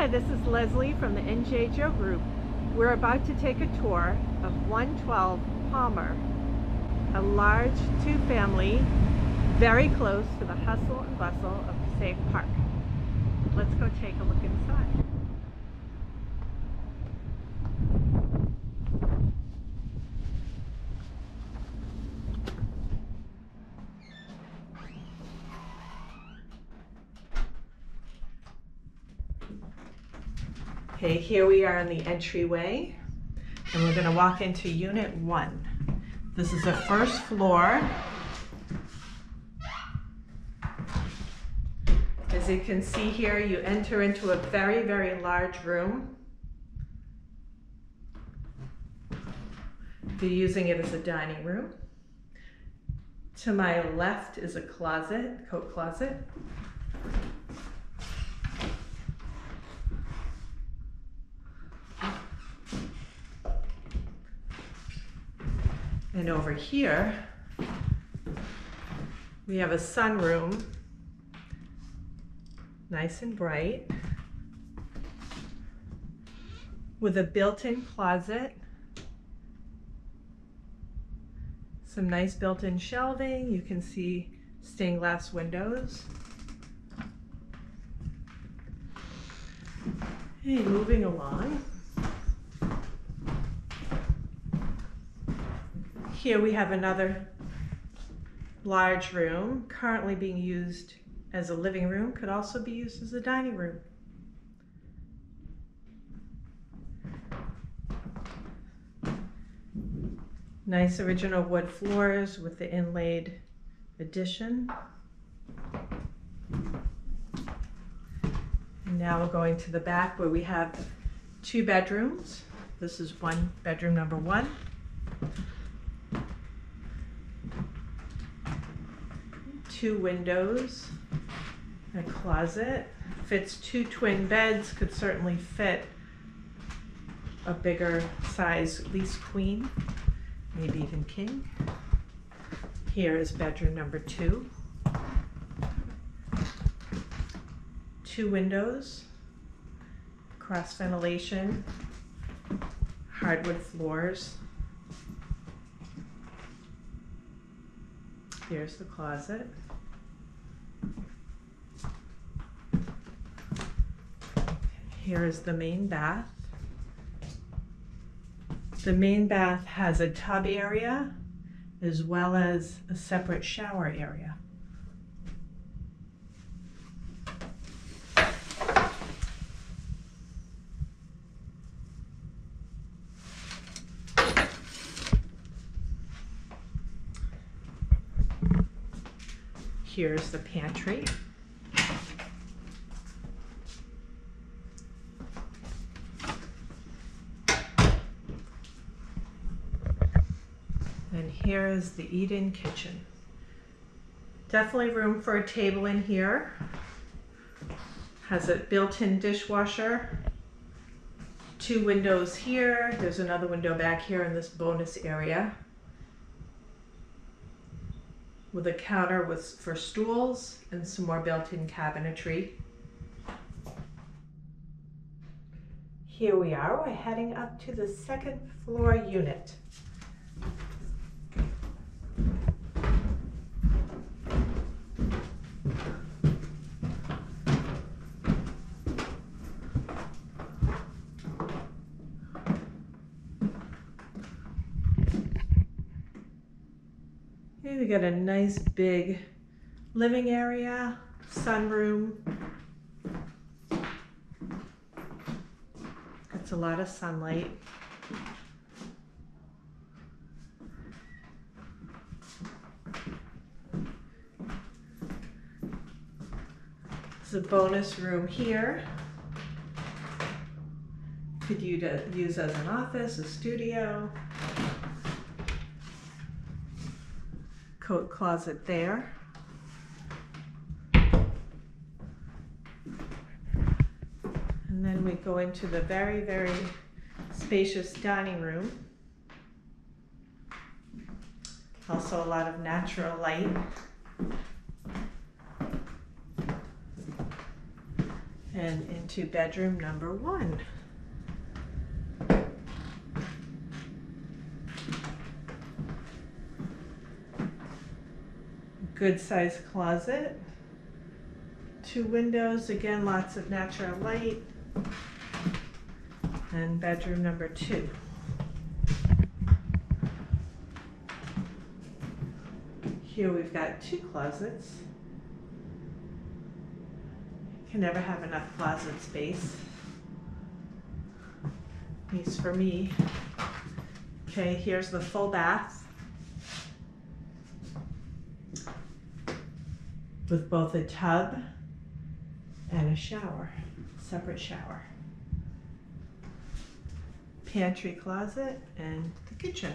Hi, this is Leslie from the NJ Joe Group. We're about to take a tour of 112 Palmer, a large two-family, very close to the hustle and bustle of Passaic Park. Let's go take a look Okay, here we are in the entryway, and we're gonna walk into unit one. This is the first floor. As you can see here, you enter into a very, very large room. You're using it as a dining room. To my left is a closet, coat closet. And over here, we have a sunroom, nice and bright, with a built-in closet, some nice built-in shelving. You can see stained glass windows. Hey, moving along. Here we have another large room currently being used as a living room, could also be used as a dining room. Nice original wood floors with the inlaid addition. Now we're going to the back where we have two bedrooms. This is one bedroom number one. Two windows, a closet, fits two twin beds, could certainly fit a bigger size, at least queen, maybe even king. Here is bedroom number two. Two windows, cross ventilation, hardwood floors. Here's the closet. Here is the main bath. The main bath has a tub area as well as a separate shower area. Here's the pantry. And here is the eat-in kitchen. Definitely room for a table in here. Has a built-in dishwasher. Two windows here. There's another window back here in this bonus area. With a counter with for stools and some more built-in cabinetry. Here we are, we're heading up to the second floor unit. We got a nice big living area, sunroom. It's a lot of sunlight. There's a bonus room here. Could you use as an office, a studio. Coat closet there. And then we go into the very, very spacious dining room. Also a lot of natural light. and into bedroom number one. Good sized closet. Two windows, again, lots of natural light. And bedroom number two. Here we've got two closets. Can never have enough closet space. At least for me. Okay, here's the full bath. With both a tub and a shower, separate shower. Pantry closet and the kitchen.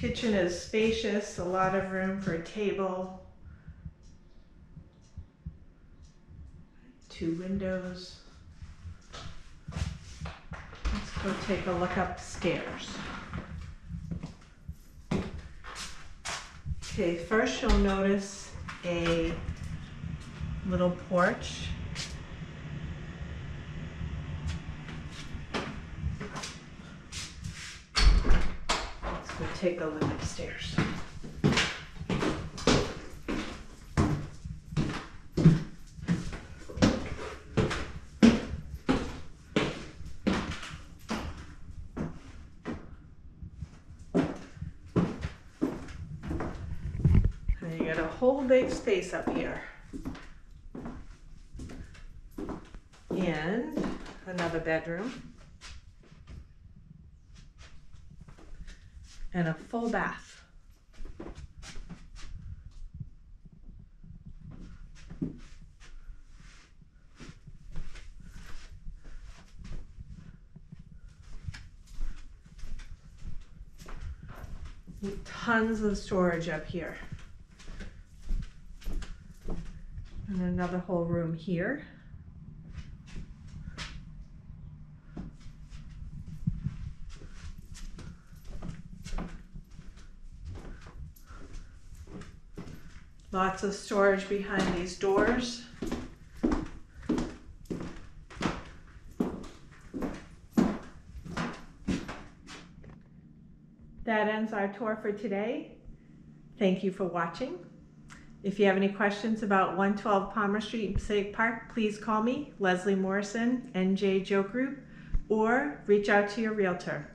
Kitchen is spacious, a lot of room for a table. Two windows. Let's go take a look upstairs. Okay, first you'll notice a little porch. Let's go take a look upstairs. You got a whole big space up here. And another bedroom. And a full bath. Tons of storage up here. And another whole room here. Lots of storage behind these doors. That ends our tour for today. Thank you for watching. If you have any questions about 112 Palmer Street in Passaic Park, please call me, Leslie Morrison, NJ Joe Group, or reach out to your realtor.